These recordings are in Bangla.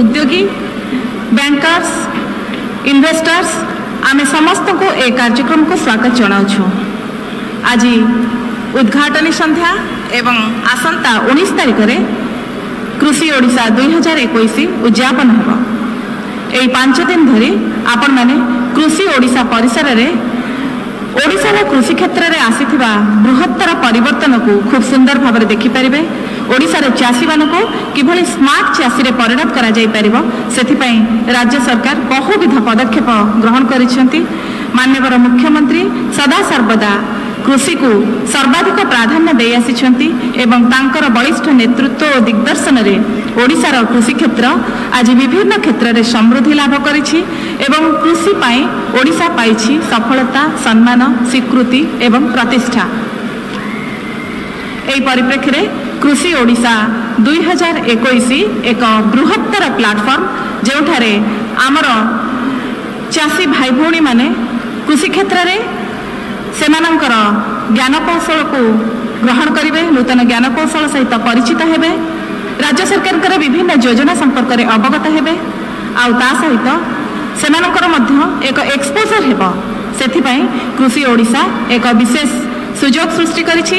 उद्योगी बैंकर्स इन्वेस्टर्स आम समस्त को ए कार्यक्रम को स्वागत जनाऊु आज उद्घाटन संध्या एवं आसंता उन्नीस तारीख में कृषि ओडा दुई हजार एक उद्यापन हो पांच दिन धरी आपण मैंने कृषि ओडा परिसर ओडार कृषि क्षेत्र में आसी बृहत्तर पर खूब सुंदर भाव देखिपारे ଓଡ଼ିଶାର ଚାଷୀମାନଙ୍କୁ କିଭଳି ସ୍ମାର୍ଟ ଚାଷୀରେ ପରିଣତ କରାଯାଇପାରିବ ସେଥିପାଇଁ ରାଜ୍ୟ ସରକାର ବହୁବିଧ ପଦକ୍ଷେପ ଗ୍ରହଣ କରିଛନ୍ତି ମାନ୍ୟବର ମୁଖ୍ୟମନ୍ତ୍ରୀ ସଦାସର୍ବଦା କୃଷିକୁ ସର୍ବାଧିକ ପ୍ରାଧାନ୍ୟ ଦେଇ ଆସିଛନ୍ତି ଏବଂ ତାଙ୍କର ବଳିଷ୍ଠ ନେତୃତ୍ୱ ଓ ଦିଗ୍ଦର୍ଶନରେ ଓଡ଼ିଶାର କୃଷି କ୍ଷେତ୍ର ଆଜି ବିଭିନ୍ନ କ୍ଷେତ୍ରରେ ସମୃଦ୍ଧି ଲାଭ କରିଛି ଏବଂ କୃଷି ପାଇଁ ଓଡ଼ିଶା ପାଇଛି ସଫଳତା ସମ୍ମାନ ସ୍ୱୀକୃତି ଏବଂ ପ୍ରତିଷ୍ଠା এই পরিপ্রেক্ষিতে କୃଷି ଓଡ଼ିଶା ଦୁଇ ହଜାର ଏକୋଇଶ ଏକ ବୃହତ୍ତର ପ୍ଲାଟଫର୍ମ ଯେଉଁଠାରେ ଆମର ଚାଷୀ ଭାଇ ଭଉଣୀମାନେ କୃଷି କ୍ଷେତ୍ରରେ ସେମାନଙ୍କର ଜ୍ଞାନକୌଶଳକୁ ଗ୍ରହଣ କରିବେ ନୂତନ ଜ୍ଞାନକୌଶଳ ସହିତ ପରିଚିତ ହେବେ ରାଜ୍ୟ ସରକାରଙ୍କର ବିଭିନ୍ନ ଯୋଜନା ସମ୍ପର୍କରେ ଅବଗତ ହେବେ ଆଉ ତା ସହିତ ସେମାନଙ୍କର ମଧ୍ୟ ଏକ ଏକ୍ସପୋଜର ହେବ ସେଥିପାଇଁ କୃଷି ଓଡ଼ିଶା ଏକ ବିଶେଷ ସୁଯୋଗ ସୃଷ୍ଟି କରିଛି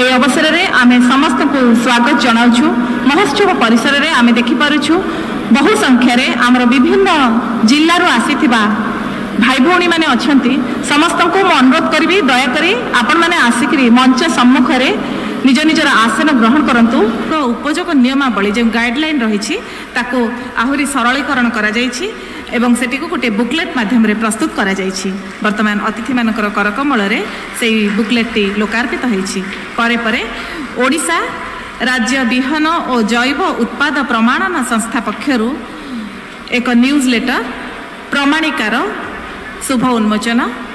এই অবসরের আমি সমস্ত স্বাগত জনাওছু মহোৎসব পরিসরের আমি দেখিপারুছু বহু সংখ্যায় আমার বিভিন্ন জেলার আসি ভাই ভী মানে অস্ত সমস্ত মু অনুরোধ করবি দয়াকরি আপন মানে আসিক মঞ্চ সম্মুখে নিজ নিজের আসন গ্রহণ করতু উপযোগ নিয়মাবলী যে গাইডলাইন রয়েছে তাকে আহরি সরলীকরণ করা যাই ଏବଂ ସେଠିକୁ ଗୋଟିଏ ବୁକ୍ଲେଟ୍ ମାଧ୍ୟମରେ ପ୍ରସ୍ତୁତ କରାଯାଇଛି ବର୍ତ୍ତମାନ ଅତିଥିମାନଙ୍କର କରକମଳରେ ସେହି ବୁକ୍ଲେଟ୍ଟି ଲୋକାର୍ପିତ ହୋଇଛି ପରେ ପରେ ଓଡ଼ିଶା ରାଜ୍ୟ ବିହନ ଓ ଜୈବ ଉତ୍ପାଦ ପ୍ରମାଣନ ସଂସ୍ଥା ପକ୍ଷରୁ ଏକ ନ୍ୟୁଜ୍ ଲେଟର୍ ପ୍ରମାଣିକାର ଶୁଭ ଉନ୍ମୋଚନ